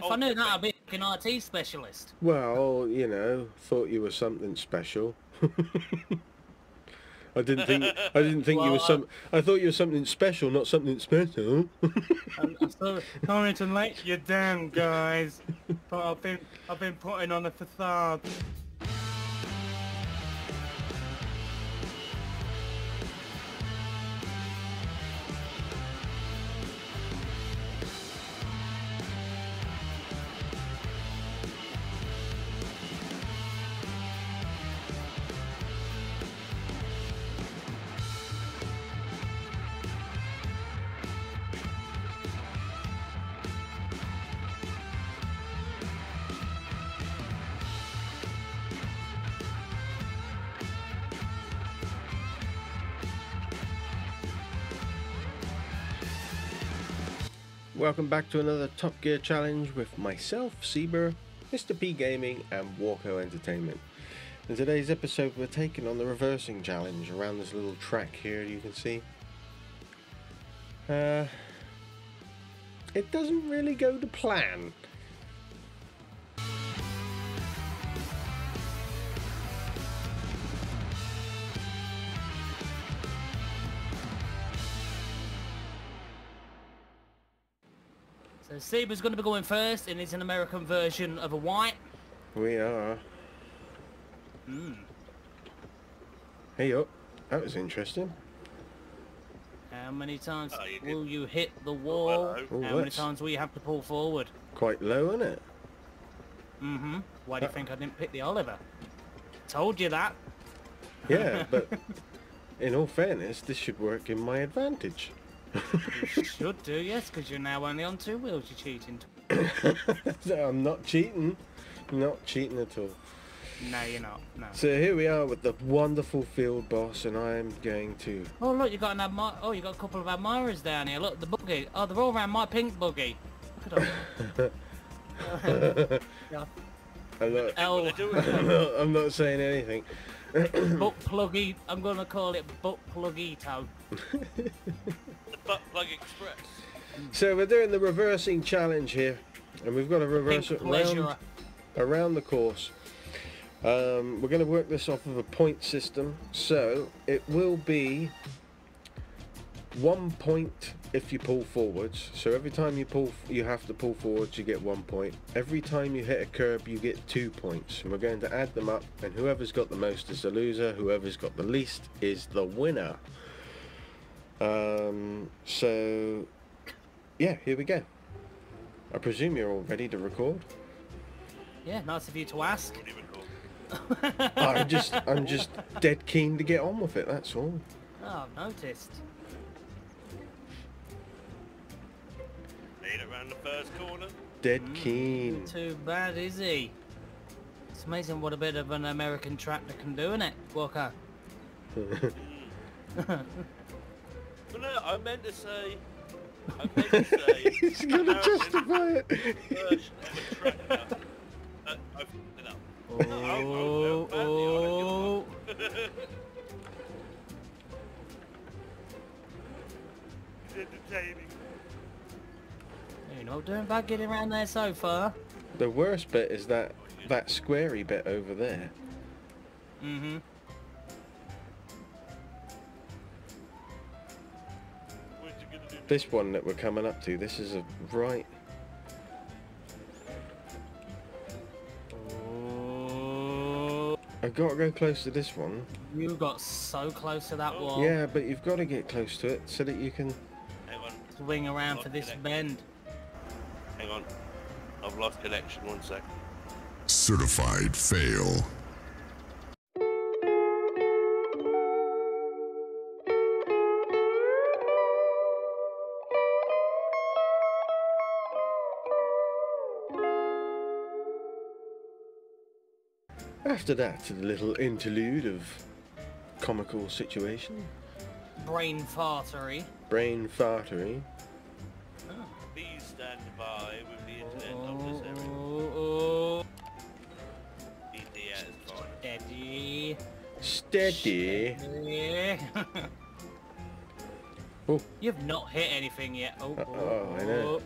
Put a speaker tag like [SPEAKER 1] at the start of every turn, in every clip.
[SPEAKER 1] If oh, I knew that, I'd be an IT specialist.
[SPEAKER 2] Well, you know, thought you were something special. I didn't think I didn't think you were
[SPEAKER 1] Well,
[SPEAKER 2] some. Uh, I thought you were something special, not something special.
[SPEAKER 1] I'm, I'm sorry, sorry to let you down, guys, but I've been I've been putting on a facade.
[SPEAKER 2] Welcome back to another Top Gear challenge with myself, Ceebur, Mr. P Gaming, and Worco Entertainment. In today's episode, we're taking on the reversing challenge around this little track here. You can see. Uh, it doesn't really go to plan.
[SPEAKER 1] So Ceebur's going to be going first, and it's an American version of a white.
[SPEAKER 2] We are.
[SPEAKER 1] Hmm.
[SPEAKER 2] Hey up. That was interesting.
[SPEAKER 1] How many times
[SPEAKER 3] Oh, you
[SPEAKER 1] will you hit the wall?
[SPEAKER 3] hello.
[SPEAKER 2] Oh,
[SPEAKER 1] How many times will you have to pull forward?
[SPEAKER 2] Quite low, isn't it?
[SPEAKER 1] Mm-hmm. Why do you
[SPEAKER 2] Uh,
[SPEAKER 1] think I didn't pick the Oliver? Told you that.
[SPEAKER 2] Yeah, but in all fairness, this should work in my advantage.
[SPEAKER 1] You should do, yes, because you're now only on two wheels, You're cheating.
[SPEAKER 2] I'm not cheating. Not cheating at all.
[SPEAKER 1] No, you're not. No.
[SPEAKER 2] So here we are with the wonderful field boss, and I'm going to.
[SPEAKER 1] Oh look, you got an Admi- Oh, you got a couple of admirers down here. Look, the buggy. Oh, they're all around my pink buggy. Look at them. yeah.
[SPEAKER 2] I'm not,
[SPEAKER 1] L
[SPEAKER 3] What they
[SPEAKER 2] I'm not, I'm not saying anything.
[SPEAKER 1] butt pluggy. I'm gonna call it butt pluggy
[SPEAKER 3] the Butt Plug Express.
[SPEAKER 2] So we're doing the reversing challenge here, and we've got to reverse it around the course. Um, we're going to work this off of a point system, so it will be one point if you pull forwards. So every time you pull, you have to pull forwards, you get one point. Every time you hit a curb, you get two points. And we're going to add them up, and whoever's got the most is the loser. Whoever's got the least is the winner. Um, so yeah, here we go. I presume you're all ready to record.
[SPEAKER 1] Yeah, nice of you to ask.
[SPEAKER 3] What do you recall?
[SPEAKER 2] I'm just, I'm just dead keen to get on with it. That's all.
[SPEAKER 1] Oh, I've noticed.
[SPEAKER 3] Made it around the first corner.
[SPEAKER 2] Dead
[SPEAKER 1] Mm,
[SPEAKER 2] keen.
[SPEAKER 1] Too bad, is he? It's amazing what a bit of an American tractor can do, isn't it, Walker?
[SPEAKER 3] Well, no, I meant to say. I meant to say.
[SPEAKER 2] He's gonna justify it.
[SPEAKER 3] version of a tractor. Uh, I've it up.
[SPEAKER 1] Oh, oh.
[SPEAKER 3] It's entertaining.
[SPEAKER 1] You know, doing bad getting around there so far.
[SPEAKER 2] The worst bit is that that squarey bit over there.
[SPEAKER 1] Mm-hmm.
[SPEAKER 2] This one that we're coming up to. This is a right.
[SPEAKER 1] Oh,
[SPEAKER 2] I've got to go close to this one.
[SPEAKER 1] you got so close to that wall.
[SPEAKER 2] Yeah, but you've got to get close to it so that you can.
[SPEAKER 3] Hang on,
[SPEAKER 1] Swing around for this bend.
[SPEAKER 3] hang on. I've lost connection. One sec.
[SPEAKER 4] Certified fail.
[SPEAKER 2] After that, a little interlude of comical situation,
[SPEAKER 1] Brain fartery.
[SPEAKER 2] brain fartery.
[SPEAKER 3] Please stand by with the internet of this area.
[SPEAKER 1] Oh, oh,
[SPEAKER 3] BTS
[SPEAKER 1] steady.
[SPEAKER 2] Steady. Oh.
[SPEAKER 1] You've not hit anything yet. Oh,
[SPEAKER 2] Uh-oh, I know.
[SPEAKER 3] Oh.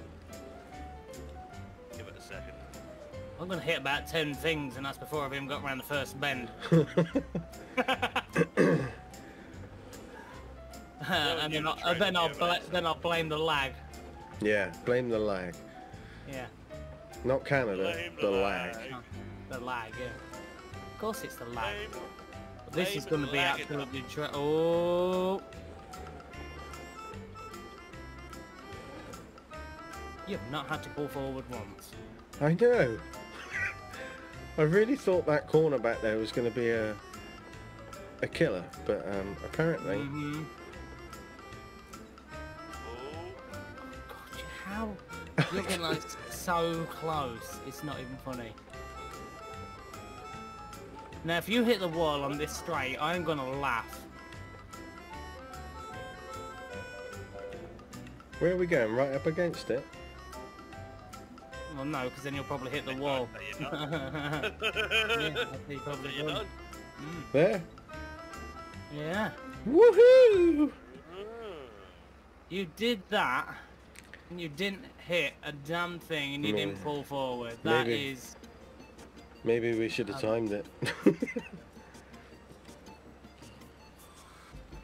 [SPEAKER 1] I'm gonna hit about ten things, and that's before I've even got around the first bend. and then, I'll, then I'll bla- then I'll blame the lag.
[SPEAKER 2] Yeah, blame the lag.
[SPEAKER 1] Yeah,
[SPEAKER 2] Not Canada,
[SPEAKER 3] Blame
[SPEAKER 2] the lag.
[SPEAKER 1] uh, the lag. Yeah. Of course, it's the lag.
[SPEAKER 3] Blame-
[SPEAKER 1] This
[SPEAKER 3] blame
[SPEAKER 1] is gonna be absolutely tra- Oh. You've not had to pull forward once.
[SPEAKER 2] I know. I really thought that corner back there was going to be a a killer, but um, apparently
[SPEAKER 1] Mm-hmm.
[SPEAKER 3] Oh,
[SPEAKER 1] God, how you're like so close. It's not even funny. Now, if you hit the wall on this straight, I'm gonna laugh.
[SPEAKER 2] where are we going? Right up against it.
[SPEAKER 1] Well, no, because then you'll probably hit the wall.
[SPEAKER 3] You're
[SPEAKER 1] yeah, I you probably will. Mm,
[SPEAKER 2] There.
[SPEAKER 1] yeah,
[SPEAKER 2] Woohoo!
[SPEAKER 3] Mm.
[SPEAKER 1] you did that, and you didn't hit a damn thing, and you didn't
[SPEAKER 2] No.
[SPEAKER 1] pull forward. That
[SPEAKER 2] Maybe.
[SPEAKER 1] is
[SPEAKER 2] Maybe we should have timed it.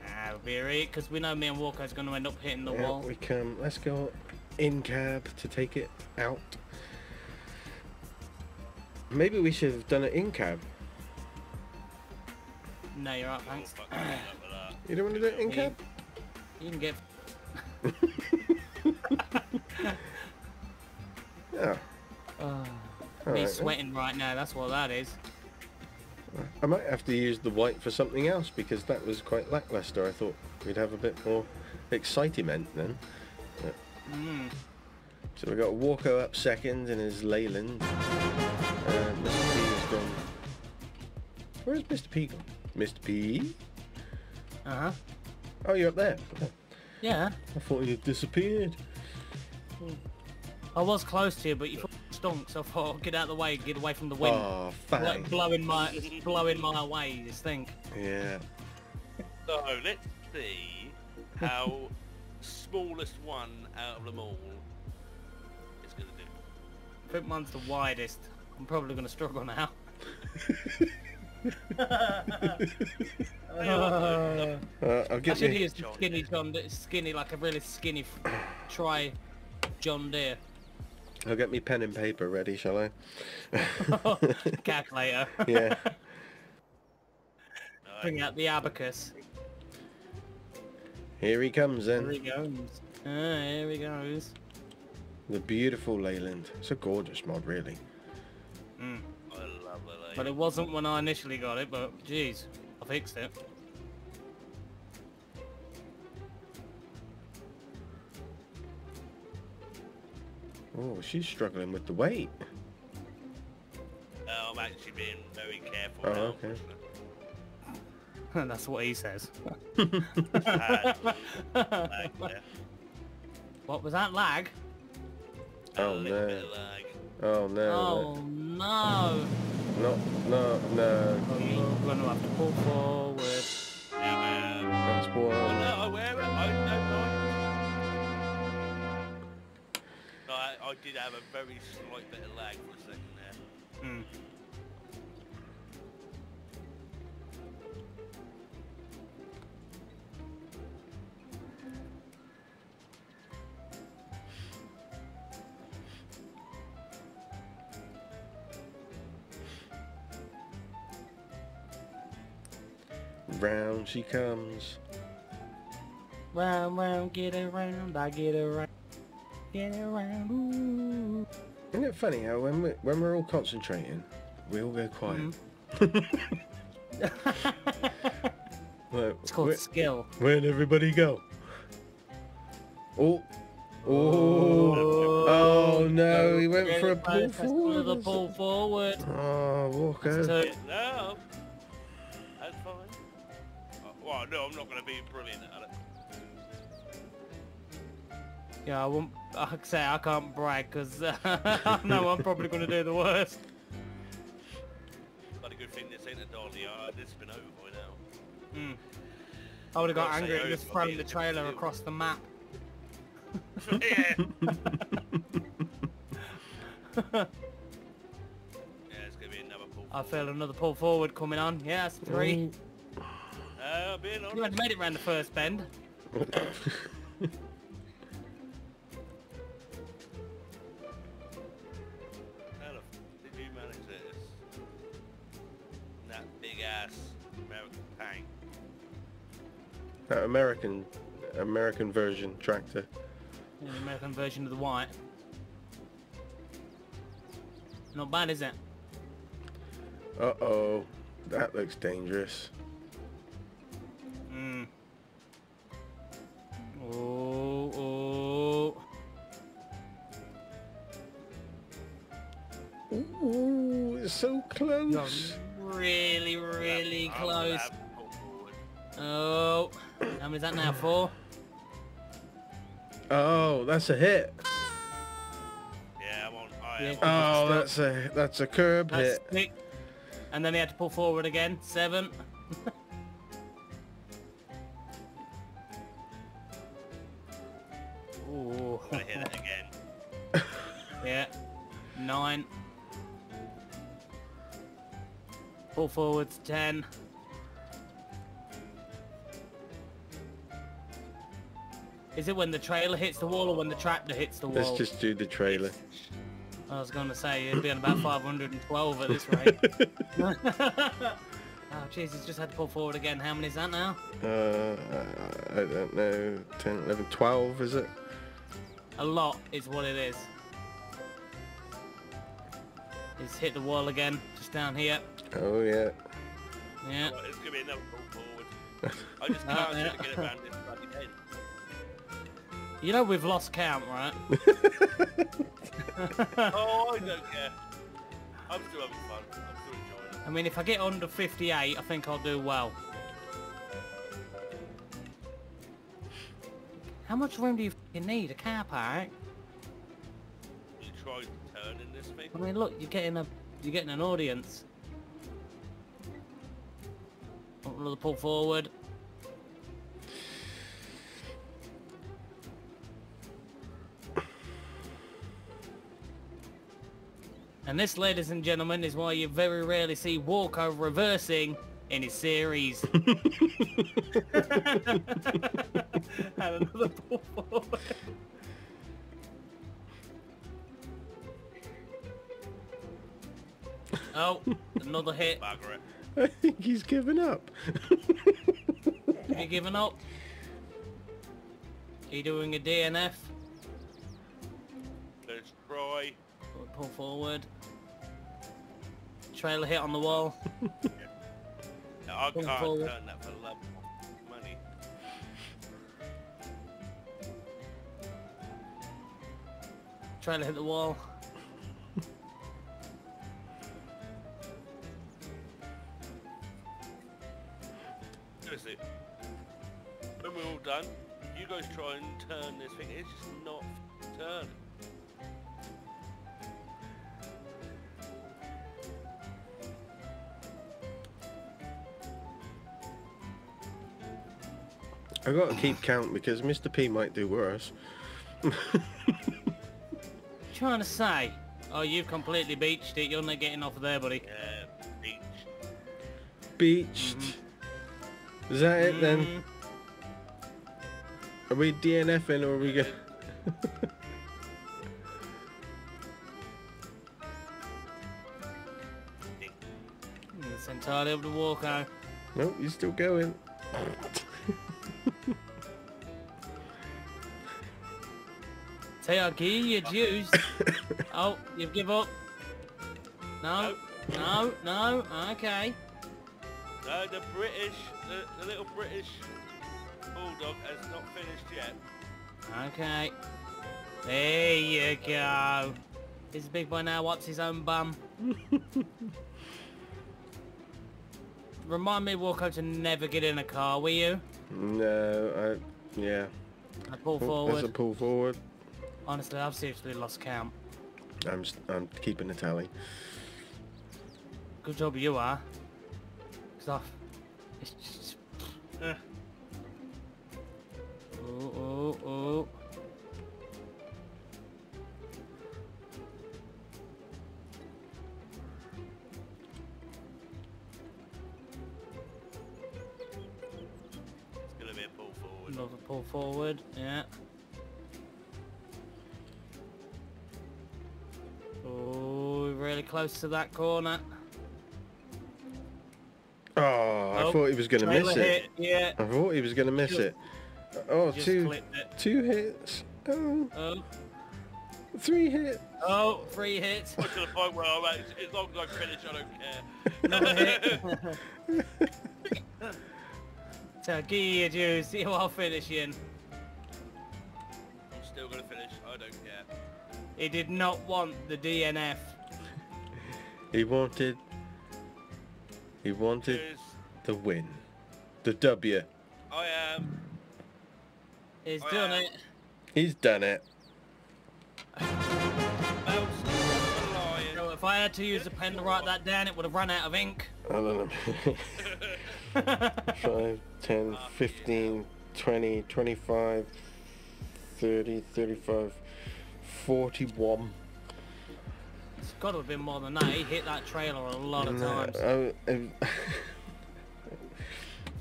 [SPEAKER 1] ah, very because we know me and Walker's going to end up hitting the
[SPEAKER 2] yeah,
[SPEAKER 1] wall.
[SPEAKER 2] we can. Let's go in cab to take it out. Maybe we should have done it in cab.
[SPEAKER 1] No, you're right, thanks.
[SPEAKER 3] Fuck me up with that.
[SPEAKER 2] You don't want to do it in cab?
[SPEAKER 1] You can get.
[SPEAKER 2] Yeah.
[SPEAKER 1] Oh, me
[SPEAKER 2] right, then.
[SPEAKER 1] sweating right now. That's what that is.
[SPEAKER 2] I might have to use the white for something else because that was quite lackluster. I thought we'd have a bit more excitement then.
[SPEAKER 1] Mm.
[SPEAKER 2] So we got Walker up second in his Leyland. And Mr. P has gone. Where's Mr. P gone? Mr. P?
[SPEAKER 1] Uh huh.
[SPEAKER 2] Oh, you're up there.
[SPEAKER 1] Yeah.
[SPEAKER 2] I thought you'd disappeared.
[SPEAKER 1] I was close to you, but you fucking stunk, so I thought I'd get out of the way, get away from the wind.
[SPEAKER 2] Oh,
[SPEAKER 1] like blowing my, it's blowing my way. You stink.
[SPEAKER 2] Yeah.
[SPEAKER 3] So let's see how smallest one out of them all is going to do.
[SPEAKER 1] I think mine's the widest. I'm probably gonna struggle now.
[SPEAKER 2] Uh, I'll
[SPEAKER 1] I should
[SPEAKER 2] me.
[SPEAKER 1] use the skinny John, De- skinny like a really skinny. Try John Deere
[SPEAKER 2] I'll get me pen and paper ready, shall I?
[SPEAKER 1] calculator.
[SPEAKER 2] Yeah.
[SPEAKER 1] Bring out the abacus.
[SPEAKER 2] Here he comes then.
[SPEAKER 1] Here
[SPEAKER 2] then.
[SPEAKER 1] he goes. Ah, here he goes.
[SPEAKER 2] The beautiful Leyland. It's a gorgeous mod, really.
[SPEAKER 1] Mm.
[SPEAKER 3] I love it.
[SPEAKER 1] But it wasn't when I initially got it. But jeez, I fixed it.
[SPEAKER 2] Oh, she's struggling with the weight.
[SPEAKER 3] Uh, I'm actually being very careful
[SPEAKER 2] Oh,
[SPEAKER 3] now.
[SPEAKER 2] okay.
[SPEAKER 1] That's what he says.
[SPEAKER 3] Uh, lag there.
[SPEAKER 1] What was that lag?
[SPEAKER 3] A
[SPEAKER 2] Oh,
[SPEAKER 3] little
[SPEAKER 2] no.
[SPEAKER 3] bit of lag.
[SPEAKER 2] Oh no.
[SPEAKER 1] Oh no!
[SPEAKER 2] No, no, no.
[SPEAKER 1] Oh, you're gonna have to pull forward.
[SPEAKER 3] Yeah,
[SPEAKER 2] That's
[SPEAKER 3] oh,
[SPEAKER 2] what.
[SPEAKER 3] no, I wear it. I don't know. No, I, I did have a very slight bit of lag for a second there.
[SPEAKER 1] Mm.
[SPEAKER 2] Round she comes.
[SPEAKER 1] Round, round, get around, I get around, get around. Ooh.
[SPEAKER 2] Isn't it funny how when we when we're all concentrating, we all go quiet.
[SPEAKER 1] Mm-hmm. It's called
[SPEAKER 2] where,
[SPEAKER 1] skill.
[SPEAKER 2] where'd everybody go? Oh, oh, oh no! He went for a pull forward.
[SPEAKER 1] The pull forward.
[SPEAKER 2] Oh, Walker.
[SPEAKER 1] So,
[SPEAKER 3] No, I'm not going to be brilliant at it.
[SPEAKER 1] yeah, I won't. I say, I can't brag because I know I'm probably going to do the worst.
[SPEAKER 3] But a good thing this ain't a dolly. Uh, this has been over by now.
[SPEAKER 1] Mm. I would have got angry and just
[SPEAKER 3] I'll
[SPEAKER 1] thrown
[SPEAKER 3] be
[SPEAKER 1] the
[SPEAKER 3] in the
[SPEAKER 1] trailer
[SPEAKER 3] field.
[SPEAKER 1] across the map.
[SPEAKER 3] yeah.
[SPEAKER 1] I feel another pull forward coming on. Yes, Yeah, that's three.
[SPEAKER 3] Being
[SPEAKER 1] You
[SPEAKER 3] honest.
[SPEAKER 1] had made it round the first bend.
[SPEAKER 3] How the did you manage this? That big ass American tank.
[SPEAKER 2] That American, American version tractor.
[SPEAKER 1] The American version of the white. Not bad, is it?
[SPEAKER 2] Uh oh, that looks dangerous. Ooh, it's so
[SPEAKER 1] You're
[SPEAKER 2] close.
[SPEAKER 1] really, really
[SPEAKER 3] I'm
[SPEAKER 1] close.
[SPEAKER 3] have to pull forward.
[SPEAKER 1] Oh. How many is that now? Four?
[SPEAKER 2] Oh, that's a hit.
[SPEAKER 3] Yeah, I'm on. I
[SPEAKER 1] Yeah.
[SPEAKER 3] am on.
[SPEAKER 2] Oh, that's a that's a curb
[SPEAKER 1] That's
[SPEAKER 2] hit.
[SPEAKER 1] six. And then he had to pull forward again. Seven. Forwards, ten. Is it when the trailer hits the wall or when the tractor hits the wall?
[SPEAKER 2] Let's just do the trailer.
[SPEAKER 1] I was going to say it'd be on about 512 at this rate. oh jeez, he's just had to pull forward again. How many is that now?
[SPEAKER 2] Uh, I don't know, 10, 11, 12, is it?
[SPEAKER 1] A lot is what it is. He's hit the wall again, just down here.
[SPEAKER 2] Oh yeah.
[SPEAKER 1] Yeah.
[SPEAKER 3] It's gonna be another pull forward. I just
[SPEAKER 1] Oh,
[SPEAKER 3] can't
[SPEAKER 1] yeah.
[SPEAKER 3] get around this bloody bend.
[SPEAKER 1] You know we've lost count, right?
[SPEAKER 3] Oh, I don't care. I'm still having fun. I'm still enjoying it.
[SPEAKER 1] I mean, if I get under 58, I think I'll do well. How much room do you need? A car park?
[SPEAKER 3] You try turning this thing.
[SPEAKER 1] I mean, look, you're getting a, you're getting an audience. Another pull forward. And this, ladies and gentlemen, is why you very rarely see Walker reversing in his series. and another pull forward. Oh, another hit.
[SPEAKER 3] Bugger it.
[SPEAKER 2] I think he's given up.
[SPEAKER 1] Have you given up? Are you doing a DNF?
[SPEAKER 3] Let's try.
[SPEAKER 1] Pull forward. Trailer hit on the wall.
[SPEAKER 3] No, I
[SPEAKER 1] Pull
[SPEAKER 3] can't
[SPEAKER 1] forward.
[SPEAKER 3] turn that for love of money.
[SPEAKER 1] Trailer hit the wall.
[SPEAKER 3] Seriously. When we're all done, you guys try and turn this thing. It's just not f- turning.
[SPEAKER 2] I gotta keep count because Mr. P might do worse.
[SPEAKER 1] Trying to say, oh, you've completely beached it. You're not getting off of there, buddy.
[SPEAKER 3] Yeah, beach.
[SPEAKER 2] Beached. Mm-hmm. Is that it then? Are we DNFing or are we go?
[SPEAKER 1] It's entirely up to Walker.
[SPEAKER 2] nope, you're still going.
[SPEAKER 1] TRG, you juice. oh, you've give up. No, no, no. Okay.
[SPEAKER 3] No, the British, the, the little British bulldog has not finished yet.
[SPEAKER 1] Okay. There you go. He's a big boy now wipes his own bum. Remind me, Walker, to never get in a car, will you?
[SPEAKER 2] No, I yeah.
[SPEAKER 1] I pull
[SPEAKER 2] Oh, There's a pull forward.
[SPEAKER 1] Honestly, I've seriously lost count.
[SPEAKER 2] I'm s- I'm keeping the tally.
[SPEAKER 1] Good job you are off. It's just...
[SPEAKER 3] Uh.
[SPEAKER 1] Oh, oh, oh. Forward. Another pull forward, yeah. Oh, really close to that corner.
[SPEAKER 2] I thought he was going to miss
[SPEAKER 1] Trailer
[SPEAKER 2] it.
[SPEAKER 1] yeah.
[SPEAKER 2] I thought he was going to miss
[SPEAKER 1] Just-
[SPEAKER 2] it. Oh,
[SPEAKER 1] Just
[SPEAKER 2] two,
[SPEAKER 1] clipped it.
[SPEAKER 2] two hits. Oh,
[SPEAKER 1] Oh,
[SPEAKER 2] three hits.
[SPEAKER 1] oh, three hits.
[SPEAKER 3] to the point where I'm at, as long as I finish, I don't care.
[SPEAKER 1] so, give you your dues, see who I'll finish in.
[SPEAKER 3] I'm still gonna finish. I don't care.
[SPEAKER 1] He did not want the DNF.
[SPEAKER 2] He wanted. He wanted
[SPEAKER 3] Because
[SPEAKER 2] the win, the W.
[SPEAKER 3] Oh, I am.
[SPEAKER 1] He's
[SPEAKER 3] Oh,
[SPEAKER 1] done
[SPEAKER 3] yeah.
[SPEAKER 1] it.
[SPEAKER 2] He's done it.
[SPEAKER 3] bounced off the line.
[SPEAKER 1] So if I had to use a pen to write that down, it would have run out of ink.
[SPEAKER 2] I don't know. 5, 10, 15, 20, 25, 30, 35, 41.
[SPEAKER 1] It's got to have been more than that. He hit that trailer a lot of times.
[SPEAKER 2] No, I- I-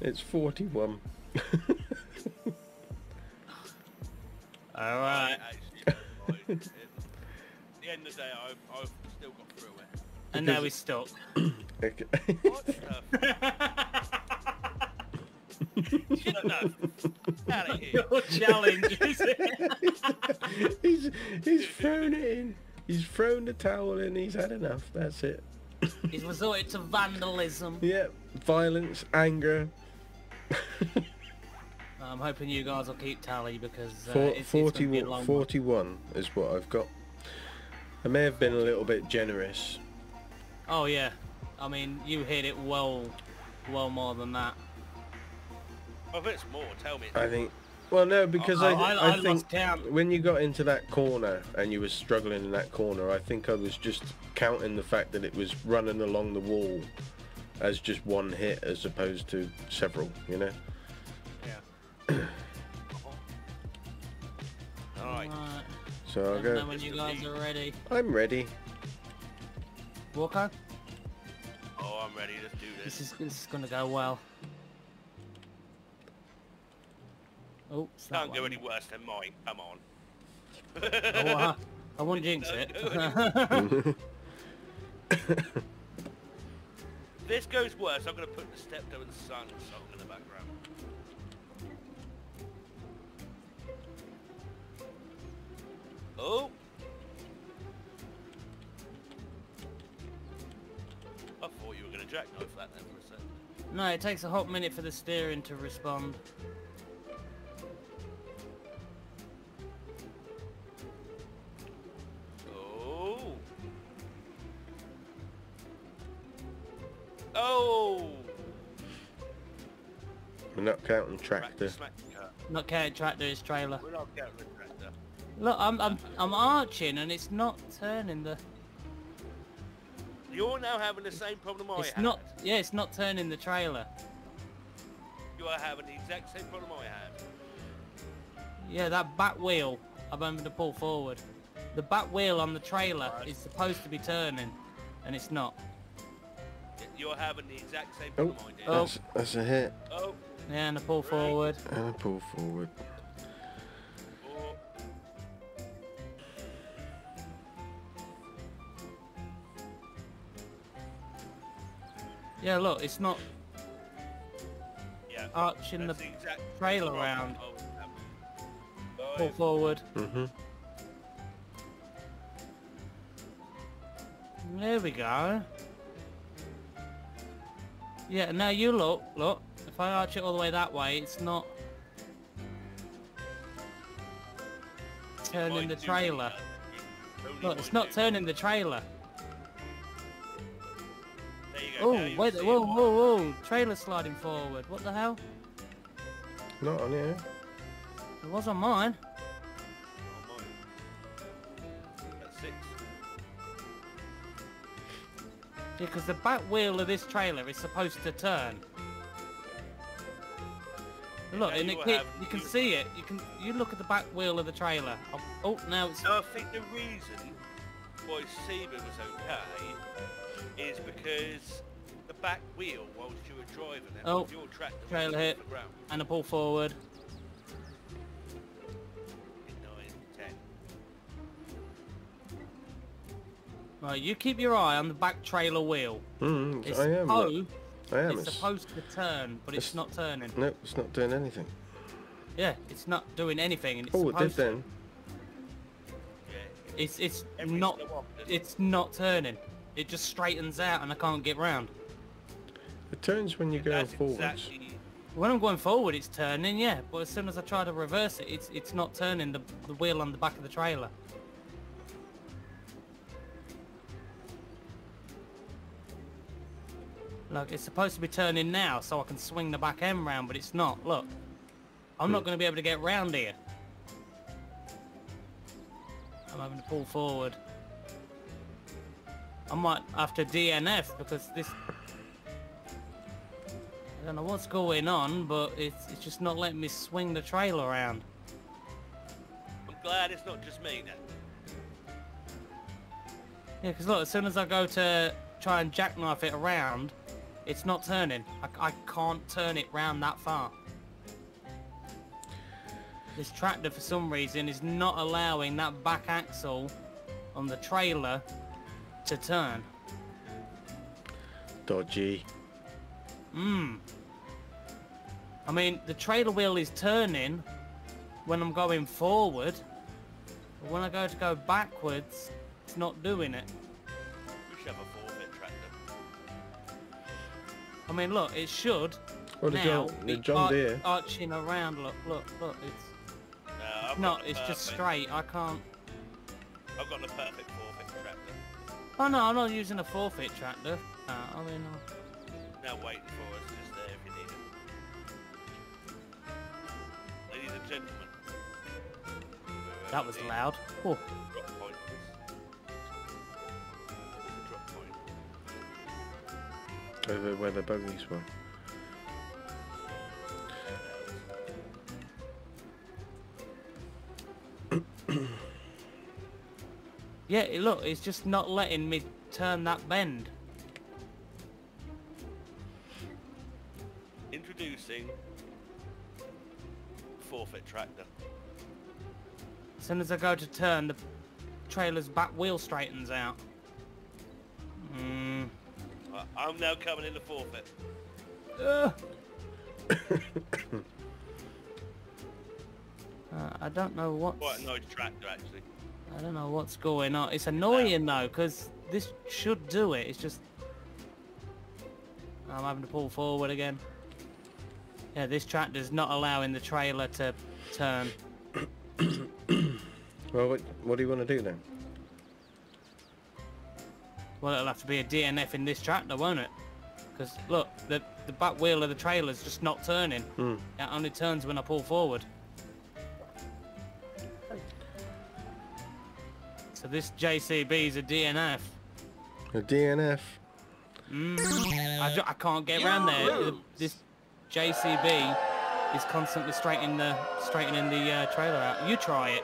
[SPEAKER 2] it's 41.
[SPEAKER 1] All right.
[SPEAKER 3] Actually. At the end of the day, I've, I've still got through it.
[SPEAKER 1] And now he's stuck.
[SPEAKER 2] Okay.
[SPEAKER 3] What the? Shut up. Out of here.
[SPEAKER 1] Your challenge, is it?
[SPEAKER 2] he's, he's thrown it in. He's thrown the towel in. He's had enough. That's it.
[SPEAKER 1] He's resorted to vandalism.
[SPEAKER 2] Yeah, violence, anger.
[SPEAKER 1] I'm hoping you guys will keep tally because uh,
[SPEAKER 2] Four,
[SPEAKER 1] it's, it's be a
[SPEAKER 2] 41,
[SPEAKER 1] one.
[SPEAKER 2] is what I've got. I may have been a little bit generous.
[SPEAKER 1] Oh yeah. I mean, you hit it well, well more than that.
[SPEAKER 3] If it's more, tell me.
[SPEAKER 2] I think. Well, no, because I,
[SPEAKER 1] Oh, I,
[SPEAKER 2] I,
[SPEAKER 1] I
[SPEAKER 2] think when you got into that corner and you were struggling in that corner, I think I was just counting the fact that it was running along the wall as just one hit as opposed to several, you know?
[SPEAKER 3] Yeah. Alright.
[SPEAKER 1] Right.
[SPEAKER 2] So I'll
[SPEAKER 1] Let me know
[SPEAKER 2] go.
[SPEAKER 1] when you guys are ready.
[SPEAKER 2] I'm ready.
[SPEAKER 1] Walker,
[SPEAKER 3] Oh, I'm ready. Let's do
[SPEAKER 1] this
[SPEAKER 3] this.
[SPEAKER 1] is this is gonna go well. Oh, it's that
[SPEAKER 3] Can't go
[SPEAKER 1] one.
[SPEAKER 3] any worse than mine. Come on.
[SPEAKER 1] Oh, uh, I, I won't jinx it.
[SPEAKER 3] If this goes worse, I'm going to put the Steptoe and Son song in the background. Oh! I thought you were going to jackknife that then for a second.
[SPEAKER 1] no, it takes a hot minute for the steering to respond.
[SPEAKER 2] Tractor.
[SPEAKER 3] Smack the cut.
[SPEAKER 1] Not counting tractor, it's trailer.
[SPEAKER 3] We're not counting the tractor.
[SPEAKER 1] Look, I'm I'm I'm arching and it's not turning the.
[SPEAKER 3] You're now having the same problem I
[SPEAKER 1] It's
[SPEAKER 3] had.
[SPEAKER 1] not. Yeah, it's not turning the trailer.
[SPEAKER 3] You are having the exact same problem I had.
[SPEAKER 1] Yeah, that back wheel I'm having to pull forward. The back wheel on the trailer
[SPEAKER 3] Right.
[SPEAKER 1] is supposed to be turning, and it's not.
[SPEAKER 3] You're having the exact same
[SPEAKER 2] Oh,
[SPEAKER 3] problem I did.
[SPEAKER 1] Oh.
[SPEAKER 2] that's, that's a hit.
[SPEAKER 1] Yeah, and I pull forward.
[SPEAKER 2] And a pull forward.
[SPEAKER 1] Yeah, look, it's not
[SPEAKER 3] Yeah.
[SPEAKER 1] arching the
[SPEAKER 3] That's the exact
[SPEAKER 1] trailer
[SPEAKER 3] problem
[SPEAKER 1] round.
[SPEAKER 3] I was having.
[SPEAKER 1] pull forward.
[SPEAKER 2] Mm-hmm.
[SPEAKER 1] There we go. Yeah, now you look, look. If I arch it all the way that way, it's not turning the trailer.
[SPEAKER 3] that.
[SPEAKER 1] Look, it's not turning the trailer.
[SPEAKER 3] There.
[SPEAKER 1] Oh, wait,
[SPEAKER 3] see
[SPEAKER 1] whoa, whoa, whoa. Trailer sliding forward. What the hell?
[SPEAKER 2] Not on here.
[SPEAKER 1] It was on mine.
[SPEAKER 3] Mine. That's six.
[SPEAKER 1] Because the back wheel of this trailer is supposed to turn. Look, and it,
[SPEAKER 3] it,
[SPEAKER 1] you can see it. You can you look at the back wheel of the trailer. Oh, oh now it's.
[SPEAKER 3] No, I think the reason why Ceebur was okay is because the back wheel whilst you were driving it.
[SPEAKER 1] Oh,
[SPEAKER 3] your tractor
[SPEAKER 1] trailer hit and a pull forward. Right, you keep your eye on the back trailer wheel.
[SPEAKER 2] Mm,
[SPEAKER 1] it's
[SPEAKER 2] I am.
[SPEAKER 1] Oh,
[SPEAKER 2] I am.
[SPEAKER 1] it's
[SPEAKER 2] It's,
[SPEAKER 1] supposed to turn, but it's,
[SPEAKER 2] it's-
[SPEAKER 1] not turning.
[SPEAKER 2] no, it's not doing anything.
[SPEAKER 1] Yeah, it's not doing anything. And it's
[SPEAKER 2] Oh, it did
[SPEAKER 1] supposed to.
[SPEAKER 2] then.
[SPEAKER 3] Yeah.
[SPEAKER 1] It's it's
[SPEAKER 3] Every
[SPEAKER 1] not
[SPEAKER 3] so often.
[SPEAKER 1] it's not turning. It just straightens out and I can't get round.
[SPEAKER 2] It turns when you're going
[SPEAKER 3] That's
[SPEAKER 2] forwards.
[SPEAKER 3] exactly.
[SPEAKER 1] When I'm going forward, it's turning, yeah. But as soon as I try to reverse it, it's it's not turning the the wheel on the back of the trailer. Look, it's supposed to be turning now, so I can swing the back end round, but it's not. Look, I'm not going to be able to get round here. I'm having to pull forward. I might have to DNF because this I don't know what's going on, but it's, it's just not letting me swing the trailer around.
[SPEAKER 3] I'm glad it's not just me now.
[SPEAKER 1] Yeah, because look, as soon as I go to try and jackknife it around, it's not turning. I, I can't turn it round that far. This tractor, for some reason, is not allowing that back axle on the trailer to turn.
[SPEAKER 2] Dodgy.
[SPEAKER 1] Hmm. I mean, the trailer wheel is turning when I'm going forward. But when I go to go backwards, it's not doing it. I mean, look, it should
[SPEAKER 2] Well, the
[SPEAKER 1] now
[SPEAKER 2] John,
[SPEAKER 1] be
[SPEAKER 2] the John
[SPEAKER 1] ar-
[SPEAKER 2] Deere.
[SPEAKER 1] arching around. Look, look, look. It's
[SPEAKER 3] No,
[SPEAKER 1] not.
[SPEAKER 3] got the
[SPEAKER 1] It's just straight. I can't.
[SPEAKER 3] I've got the perfect forfeit tractor.
[SPEAKER 1] Oh no, I'm not using a forfeit tractor. Uh, I mean, uh,
[SPEAKER 3] Now waiting for us, just there if you need it. Ladies and gentlemen.
[SPEAKER 1] that was loud. Oh,
[SPEAKER 2] Over where the buggies were.
[SPEAKER 1] yeah. Look, it's just not letting me turn that bend.
[SPEAKER 3] Introducing forfeit tractor.
[SPEAKER 1] As soon as I go to turn, the trailer's back wheel straightens out.
[SPEAKER 3] I- I'm now coming in the forfeit.
[SPEAKER 1] Ugh. Uh, I don't know what's
[SPEAKER 3] Quite a nice tractor actually.
[SPEAKER 1] I don't know what's going on. It's annoying though, because this should do it. It's just I'm having to pull forward again. Yeah, this tractor's not allowing the trailer to turn.
[SPEAKER 2] Well, what, what do you want to do then?
[SPEAKER 1] Well, it'll have to be a DNF in this tractor, won't it? Because look, the the back wheel of the trailer's just not turning.
[SPEAKER 2] Hmm.
[SPEAKER 1] It only turns when I pull forward. So this JCB is a DNF.
[SPEAKER 2] A DNF.
[SPEAKER 1] Mm, I, I can't get around there. This JCB is constantly straightening the straightening the uh, trailer out. You try it.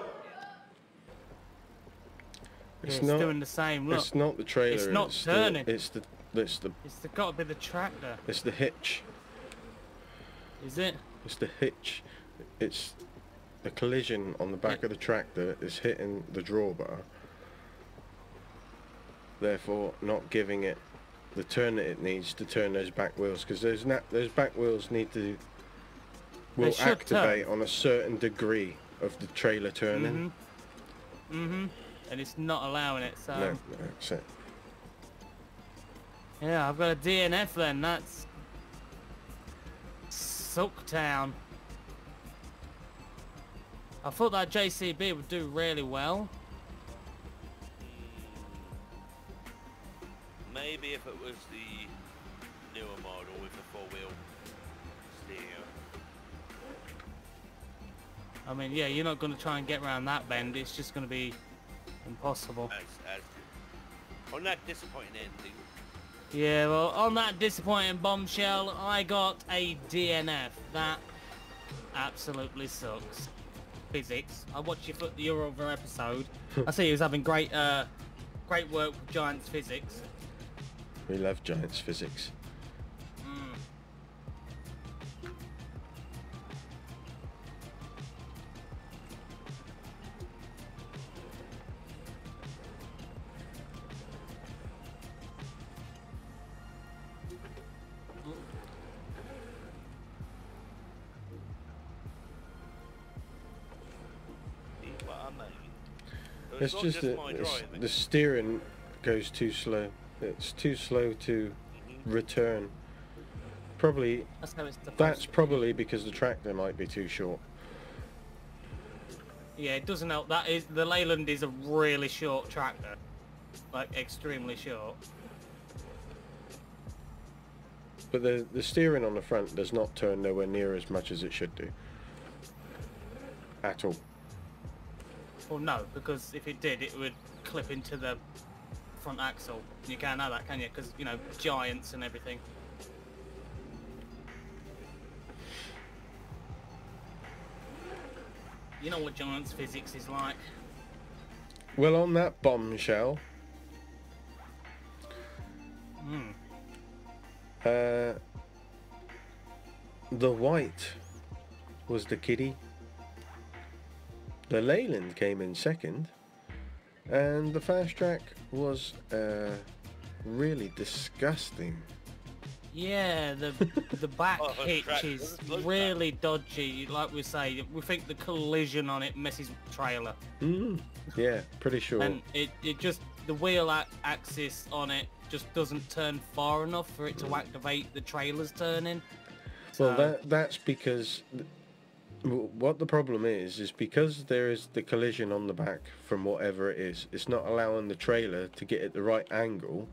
[SPEAKER 2] It's
[SPEAKER 1] it's
[SPEAKER 2] not.
[SPEAKER 1] doing the same. Look,
[SPEAKER 2] It's not the trailer.
[SPEAKER 1] It's not
[SPEAKER 2] the-
[SPEAKER 1] turning.
[SPEAKER 2] it's the. It's the.
[SPEAKER 1] it's the, got to be the tractor.
[SPEAKER 2] It's the hitch.
[SPEAKER 1] Is it?
[SPEAKER 2] It's the hitch. It's the collision on the back
[SPEAKER 1] Yeah.
[SPEAKER 2] of the tractor is hitting the drawbar. Therefore, not giving it the turn that it needs to turn those back wheels because those those back wheels need to will activate on a certain degree of the trailer turning.
[SPEAKER 1] Mhm. Mhm. And it's not allowing it. So
[SPEAKER 2] No, no, that's it.
[SPEAKER 1] yeah, I've got a DNF then. That's Sucktown. I thought that JCB would do really well.
[SPEAKER 3] Hmm, maybe if it was the newer model with the four-wheel steering.
[SPEAKER 1] I mean, yeah, you're not going to try and get around that bend. It's just going to be impossible.
[SPEAKER 3] As, as on that disappointing ending,
[SPEAKER 1] Yeah, well, on that disappointing bombshell, I got a DNF. That absolutely sucks. Physics. I watched your, fo- your other episode. I see he was having great, uh, great work with Giants physics.
[SPEAKER 2] We love Giants physics.
[SPEAKER 3] So
[SPEAKER 2] It's just,
[SPEAKER 3] just
[SPEAKER 2] that it's-
[SPEAKER 3] driving.
[SPEAKER 2] the steering goes too slow. It's too slow to
[SPEAKER 3] Mhm.
[SPEAKER 2] return. Probably
[SPEAKER 1] That's how it's
[SPEAKER 2] that's probably because the tractor might be too short.
[SPEAKER 1] Yeah, it doesn't help. That is the Leyland is a really short tractor, like extremely short.
[SPEAKER 2] But the the steering on the front does not turn nowhere near as much as it should do. At all.
[SPEAKER 1] Well, no, because if it did, it would clip into the front axle. You can't have that, can you? Because you know giants and everything. You know what giants physics is like.
[SPEAKER 2] Well, on that bombshell,
[SPEAKER 1] Hmm.
[SPEAKER 2] uh, the white was the kiddie. The Leyland came in second, and the Fastrac was uh, really disgusting.
[SPEAKER 1] Yeah, the the back
[SPEAKER 3] Oh,
[SPEAKER 1] hitch
[SPEAKER 3] track
[SPEAKER 1] is
[SPEAKER 3] doesn't
[SPEAKER 1] really dodgy. Like we say, we think the collision on it messes with the trailer,
[SPEAKER 2] Mm. Yeah, pretty sure.
[SPEAKER 1] and it, it just the wheel a- axis on it just doesn't turn far enough for it to activate the trailer's turning.
[SPEAKER 2] Well, that that's because th- w- what the problem is is because there is the collision on the back from whatever it is. It's not allowing the trailer to get at the right angle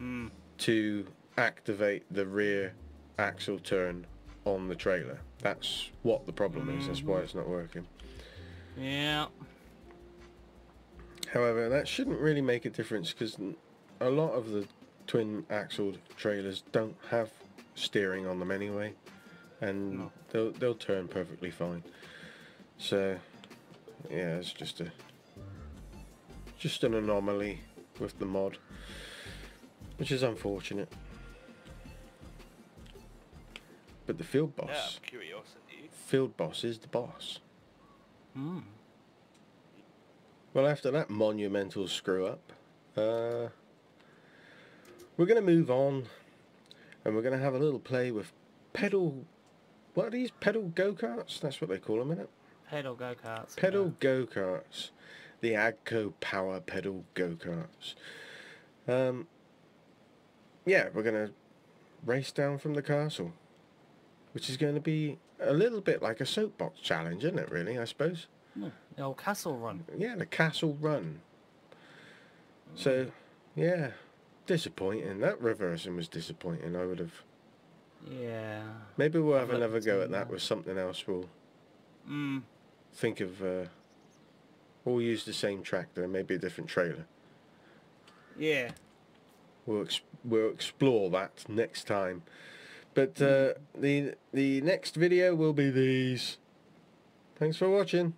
[SPEAKER 1] Mm.
[SPEAKER 2] to activate the rear axle turn on the trailer. That's what the problem is. That's why it's not working.
[SPEAKER 1] Yeah.
[SPEAKER 2] However, that shouldn't really make a difference because a lot of the twin axled trailers don't have steering on them anyway, and
[SPEAKER 1] No.
[SPEAKER 2] they'll they'll turn perfectly fine. So, yeah, it's just a just an anomaly with the mod, which is unfortunate. But the field boss,
[SPEAKER 3] curiosity,
[SPEAKER 2] field boss is the boss.
[SPEAKER 1] Mm.
[SPEAKER 2] Well, after that monumental screw up, uh, we're going to move on and we're going to have a little play with pedal. What are these? Pedal go karts? That's what they call them, isn't it?
[SPEAKER 1] Pedal go karts.
[SPEAKER 2] Pedal go karts. The Agco Power Pedal go karts. Um, yeah, we're going to race down from the castle, which is going to be a little bit like a soapbox challenge, isn't it, really? I suppose.
[SPEAKER 1] Hmm, The old castle run.
[SPEAKER 2] Yeah, the castle run. So, yeah, disappointing. That reversing was disappointing. I would have.
[SPEAKER 1] Yeah.
[SPEAKER 2] Maybe we'll have
[SPEAKER 1] I've
[SPEAKER 2] another go at that with something else. We'll
[SPEAKER 1] Mm.
[SPEAKER 2] think of. Uh, we'll use the same tractor, maybe a different trailer.
[SPEAKER 1] Yeah.
[SPEAKER 2] We'll ex- we'll explore that next time. But uh, the the next video will be these. Thanks for watching.